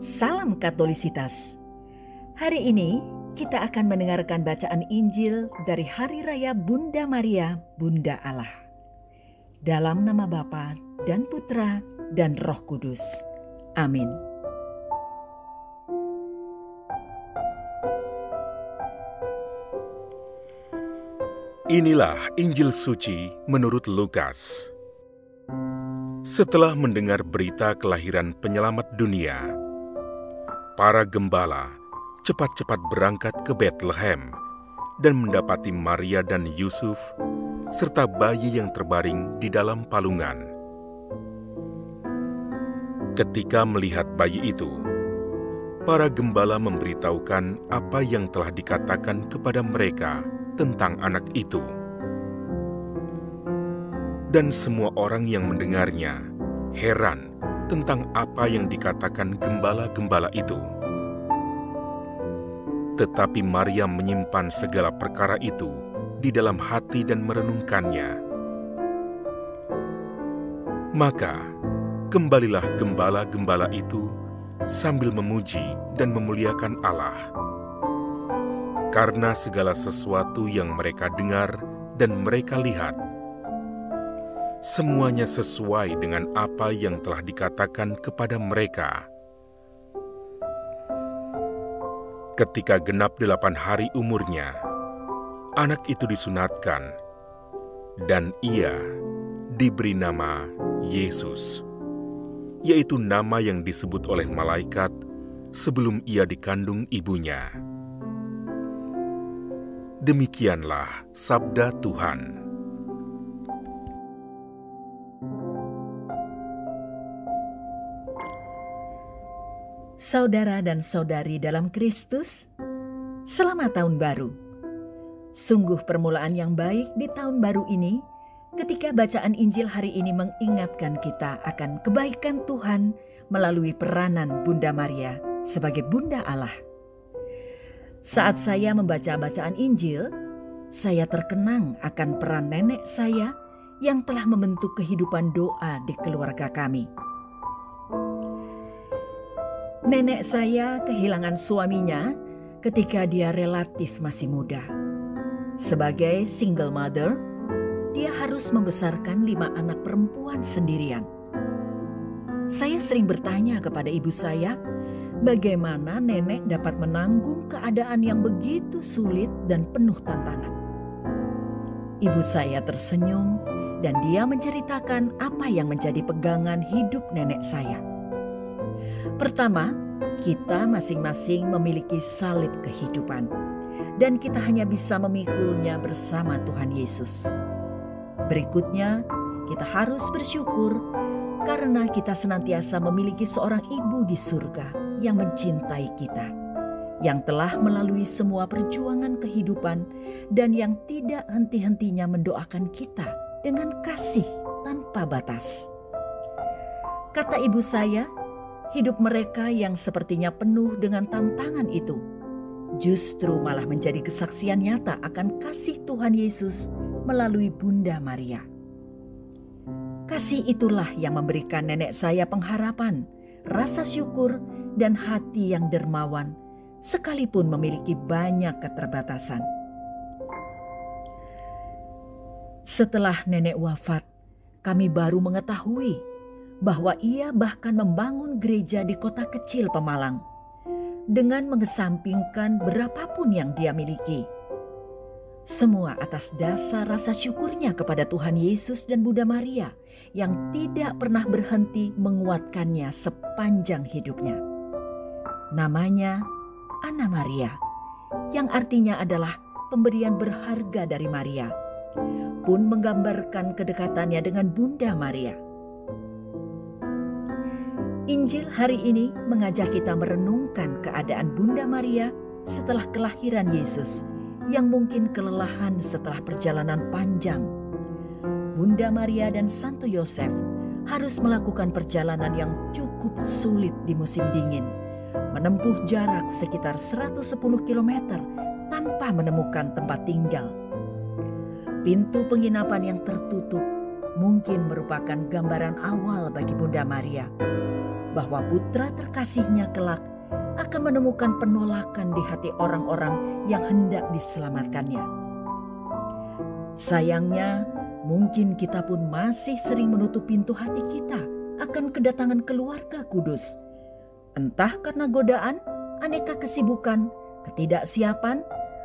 Salam Katolisitas. Hari ini kita akan mendengarkan bacaan Injil dari Hari Raya Bunda Maria, Bunda Allah. Dalam nama Bapa dan Putra dan Roh Kudus. Amin. Inilah Injil suci menurut Lukas. Setelah mendengar berita kelahiran penyelamat dunia, para gembala cepat-cepat berangkat ke Bethlehem dan mendapati Maria dan Yusuf serta bayi yang terbaring di dalam palungan. Ketika melihat bayi itu, para gembala memberitahukan apa yang telah dikatakan kepada mereka tentang anak itu. Dan semua orang yang mendengarnya heran tentang apa yang dikatakan gembala-gembala itu. Tetapi Maria menyimpan segala perkara itu di dalam hati dan merenungkannya. Maka, kembalilah gembala-gembala itu sambil memuji dan memuliakan Allah karena segala sesuatu yang mereka dengar dan mereka lihat. Semuanya sesuai dengan apa yang telah dikatakan kepada mereka. Ketika genap delapan hari umurnya, anak itu disunatkan, dan ia diberi nama Yesus, yaitu nama yang disebut oleh malaikat sebelum ia dikandung ibunya. Demikianlah sabda Tuhan. Saudara dan saudari dalam Kristus, selamat tahun baru. Sungguh permulaan yang baik di tahun baru ini ketika bacaan Injil hari ini mengingatkan kita akan kebaikan Tuhan melalui peranan Bunda Maria sebagai Bunda Allah. Saat saya membaca bacaan Injil, saya terkenang akan peran nenek saya yang telah membentuk kehidupan doa di keluarga kami. Nenek saya kehilangan suaminya ketika dia relatif masih muda. Sebagai single mother, dia harus membesarkan lima anak perempuan sendirian. Saya sering bertanya kepada ibu saya, bagaimana nenek dapat menanggung keadaan yang begitu sulit dan penuh tantangan. Ibu saya tersenyum dan dia menceritakan apa yang menjadi pegangan hidup nenek saya. Pertama, kita masing-masing memiliki salib kehidupan dan kita hanya bisa memikulnya bersama Tuhan Yesus. Berikutnya, kita harus bersyukur karena kita senantiasa memiliki seorang ibu di surga yang mencintai kita, yang telah melalui semua perjuangan kehidupan, dan yang tidak henti-hentinya mendoakan kita dengan kasih tanpa batas. Kata ibu saya, hidup mereka yang sepertinya penuh dengan tantangan itu justru malah menjadi kesaksian nyata akan kasih Tuhan Yesus melalui Bunda Maria. Kasih itulah yang memberikan nenek saya pengharapan, rasa syukur, dan hati yang dermawan, sekalipun memiliki banyak keterbatasan. Setelah nenek wafat, kami baru mengetahui bahwa ia bahkan membangun gereja di kota kecil Pemalang dengan mengesampingkan berapapun yang dia miliki. Semua atas dasar rasa syukurnya kepada Tuhan Yesus dan Bunda Maria yang tidak pernah berhenti menguatkannya sepanjang hidupnya. Namanya Anna Maria, yang artinya adalah pemberian berharga dari Maria, pun menggambarkan kedekatannya dengan Bunda Maria. Injil hari ini mengajak kita merenungkan keadaan Bunda Maria setelah kelahiran Yesus yang mungkin kelelahan setelah perjalanan panjang. Bunda Maria dan Santo Yosef harus melakukan perjalanan yang cukup sulit di musim dingin menempuh jarak sekitar 110 km tanpa menemukan tempat tinggal. Pintu penginapan yang tertutup mungkin merupakan gambaran awal bagi Bunda Maria. Bahwa putra terkasihnya kelak akan menemukan penolakan di hati orang-orang yang hendak diselamatkannya. Sayangnya, mungkin kita pun masih sering menutup pintu hati kita akan kedatangan keluarga kudus. Entah karena godaan, aneka kesibukan, ketidaksiapan,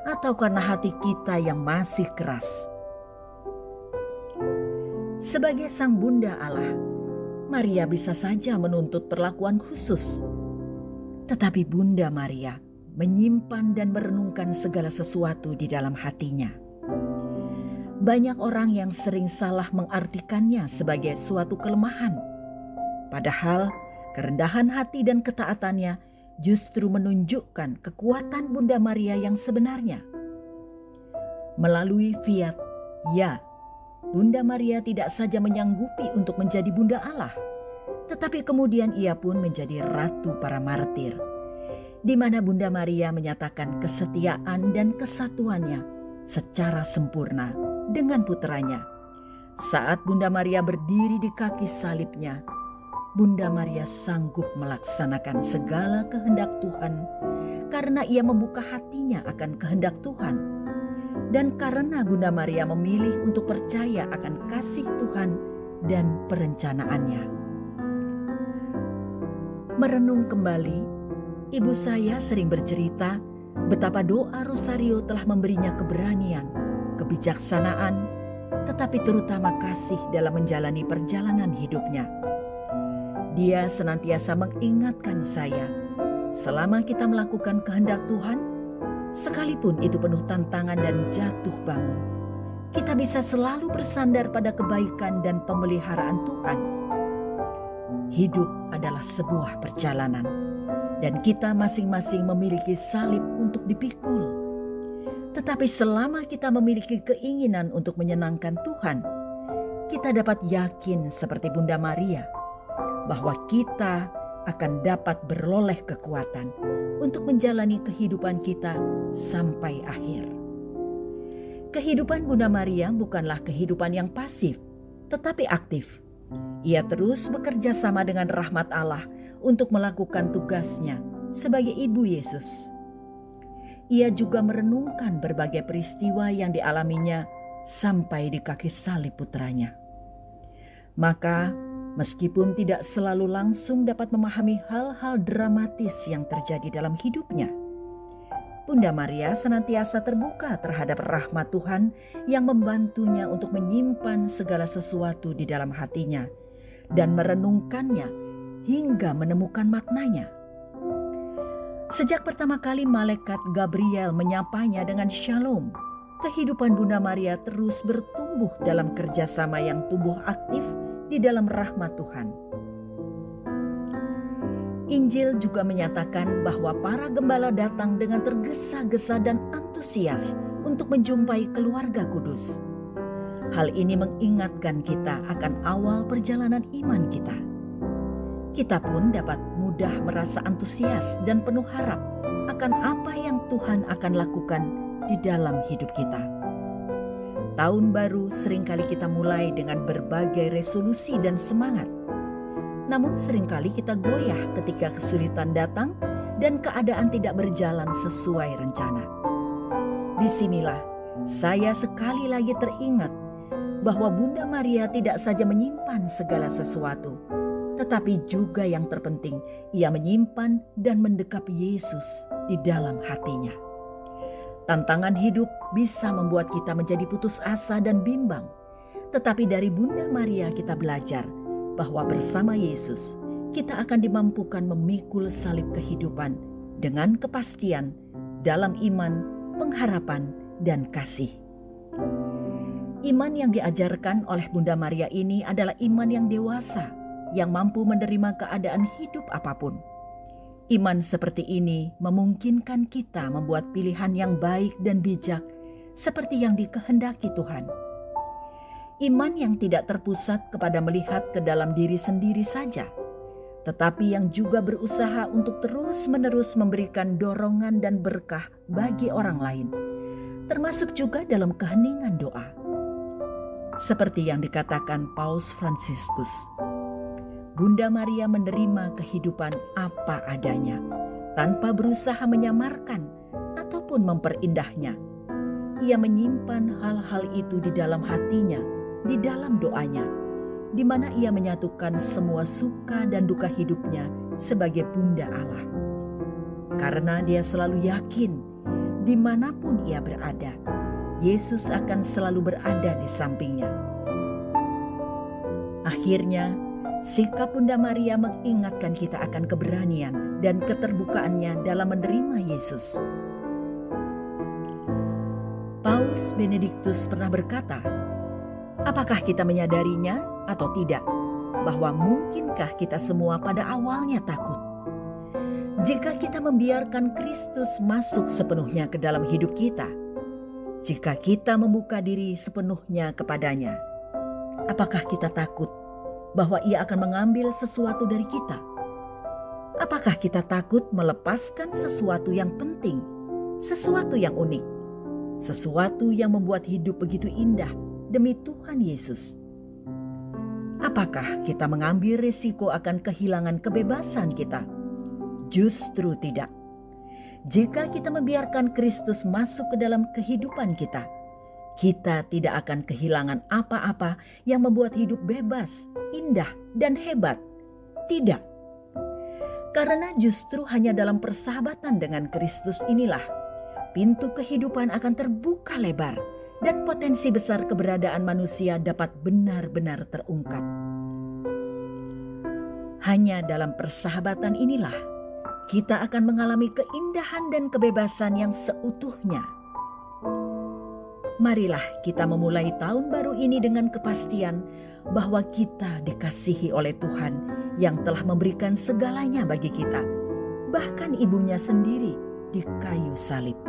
atau karena hati kita yang masih keras. Sebagai sang bunda Allah, Maria bisa saja menuntut perlakuan khusus. Tetapi Bunda Maria menyimpan dan merenungkan segala sesuatu di dalam hatinya. Banyak orang yang sering salah mengartikannya sebagai suatu kelemahan. Padahal kerendahan hati dan ketaatannya justru menunjukkan kekuatan Bunda Maria yang sebenarnya. Melalui fiat ya, Bunda Maria tidak saja menyanggupi untuk menjadi Bunda Allah, tetapi kemudian ia pun menjadi ratu para martir, di mana Bunda Maria menyatakan kesetiaan dan kesatuannya secara sempurna dengan putranya. Saat Bunda Maria berdiri di kaki salibnya, Bunda Maria sanggup melaksanakan segala kehendak Tuhan karena ia membuka hatinya akan kehendak Tuhan. Dan karena Bunda Maria memilih untuk percaya akan kasih Tuhan dan perencanaannya. Merenung kembali, ibu saya sering bercerita betapa doa Rosario telah memberinya keberanian, kebijaksanaan, tetapi terutama kasih dalam menjalani perjalanan hidupnya. Dia senantiasa mengingatkan saya, selama kita melakukan kehendak Tuhan, sekalipun itu penuh tantangan dan jatuh bangun, kita bisa selalu bersandar pada kebaikan dan pemeliharaan Tuhan. Hidup adalah sebuah perjalanan, dan kita masing-masing memiliki salib untuk dipikul. Tetapi selama kita memiliki keinginan untuk menyenangkan Tuhan, kita dapat yakin seperti Bunda Maria bahwa kita akan dapat beroleh kekuatan untuk menjalani kehidupan kita sampai akhir. Kehidupan Bunda Maria bukanlah kehidupan yang pasif, tetapi aktif. Ia terus bekerja sama dengan rahmat Allah untuk melakukan tugasnya sebagai ibu Yesus. Ia juga merenungkan berbagai peristiwa yang dialaminya sampai di kaki salib putranya. Maka meskipun tidak selalu langsung dapat memahami hal-hal dramatis yang terjadi dalam hidupnya. Bunda Maria senantiasa terbuka terhadap rahmat Tuhan yang membantunya untuk menyimpan segala sesuatu di dalam hatinya dan merenungkannya hingga menemukan maknanya. Sejak pertama kali malaikat Gabriel menyapanya dengan shalom, kehidupan Bunda Maria terus bertumbuh dalam kerjasama yang tumbuh aktif di dalam rahmat Tuhan. Injil juga menyatakan bahwa para gembala datang dengan tergesa-gesa dan antusias untuk menjumpai keluarga kudus. Hal ini mengingatkan kita akan awal perjalanan iman kita. Kita pun dapat mudah merasa antusias dan penuh harap akan apa yang Tuhan akan lakukan di dalam hidup kita. Tahun baru sering kali kita mulai dengan berbagai resolusi dan semangat. Namun sering kali kita goyah ketika kesulitan datang dan keadaan tidak berjalan sesuai rencana. Di sinilah saya sekali lagi teringat bahwa Bunda Maria tidak saja menyimpan segala sesuatu, tetapi juga yang terpenting, ia menyimpan dan mendekap Yesus di dalam hatinya. Tantangan hidup bisa membuat kita menjadi putus asa dan bimbang. Tetapi dari Bunda Maria kita belajar bahwa bersama Yesus kita akan dimampukan memikul salib kehidupan dengan kepastian dalam iman, pengharapan, dan kasih. Iman yang diajarkan oleh Bunda Maria ini adalah iman yang dewasa, yang mampu menerima keadaan hidup apa pun Iman seperti ini memungkinkan kita membuat pilihan yang baik dan bijak, seperti yang dikehendaki Tuhan. Iman yang tidak terpusat kepada melihat ke dalam diri sendiri saja, tetapi yang juga berusaha untuk terus-menerus memberikan dorongan dan berkah bagi orang lain, termasuk juga dalam keheningan doa. Seperti yang dikatakan Paus Fransiskus, Bunda Maria menerima kehidupan apa adanya, tanpa berusaha menyamarkan ataupun memperindahnya. Ia menyimpan hal-hal itu di dalam hatinya, di dalam doanya, di mana ia menyatukan semua suka dan duka hidupnya sebagai Bunda Allah. Karena dia selalu yakin, di mana pun ia berada, Yesus akan selalu berada di sampingnya. Akhirnya, sikap Bunda Maria mengingatkan kita akan keberanian dan keterbukaannya dalam menerima Yesus. Paus Benediktus pernah berkata, "Apakah kita menyadarinya atau tidak, bahwa mungkinkah kita semua pada awalnya takut?" Jika kita membiarkan Kristus masuk sepenuhnya ke dalam hidup kita, jika kita membuka diri sepenuhnya kepadanya, apakah kita takut bahwa Ia akan mengambil sesuatu dari kita? Apakah kita takut melepaskan sesuatu yang penting, sesuatu yang unik, sesuatu yang membuat hidup begitu indah demi Tuhan Yesus? Apakah kita mengambil risiko akan kehilangan kebebasan kita? Justru tidak jika kita membiarkan Kristus masuk ke dalam kehidupan kita, kita tidak akan kehilangan apa-apa yang membuat hidup bebas, indah, dan hebat. Tidak, karena justru hanya dalam persahabatan dengan Kristus inilah pintu kehidupan akan terbuka lebar dan potensi besar keberadaan manusia dapat benar-benar terungkap. Hanya dalam persahabatan inilah kita akan mengalami keindahan dan kebebasan yang seutuhnya. Marilah kita memulai tahun baru ini dengan kepastian bahwa kita dikasihi oleh Tuhan yang telah memberikan segalanya bagi kita, bahkan ibunya sendiri di kayu salib.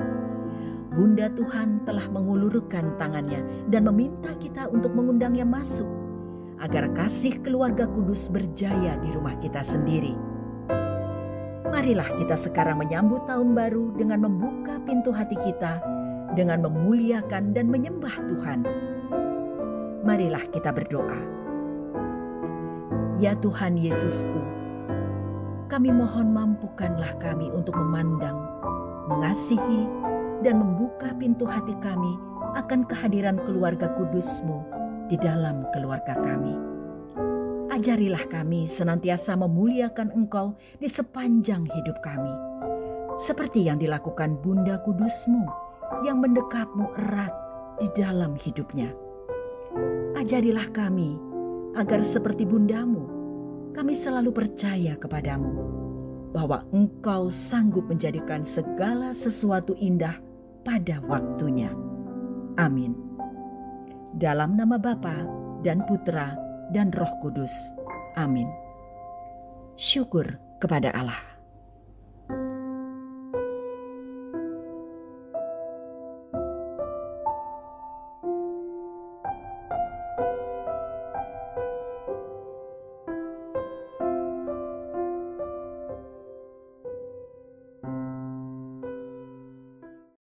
Bunda Tuhan telah mengulurkan tangannya dan meminta kita untuk mengundangnya masuk, agar kasih keluarga kudus berjaya di rumah kita sendiri Marilah kita sekarang menyambut tahun baru dengan membuka pintu hati kita, dengan memuliakan dan menyembah Tuhan. Marilah kita berdoa. Ya Tuhan Yesusku, kami mohon mampukanlah kami untuk memandang, mengasihi, dan membuka pintu hati kami akan kehadiran keluarga kudusmu di dalam keluarga kami. Ajarilah kami senantiasa memuliakan Engkau di sepanjang hidup kami. Seperti yang dilakukan Bunda Kudusmu yang mendekapmu erat di dalam hidupnya. Ajarilah kami agar seperti bundamu, kami selalu percaya kepadamu bahwa engkau sanggup menjadikan segala sesuatu indah pada waktunya. Amin. Dalam nama Bapa dan Putra dan Roh Kudus. Amin. Syukur kepada Allah.